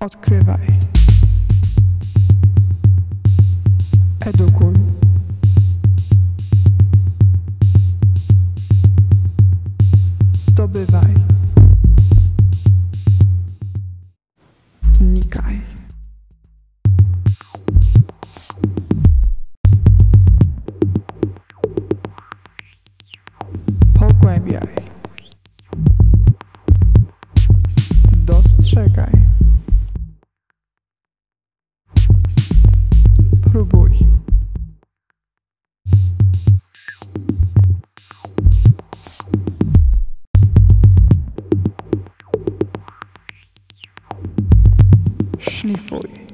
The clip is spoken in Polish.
Odkrywaj. Edukuj. Zdobywaj. Wnikaj. Pogłębiaj. Dostrzegaj. free.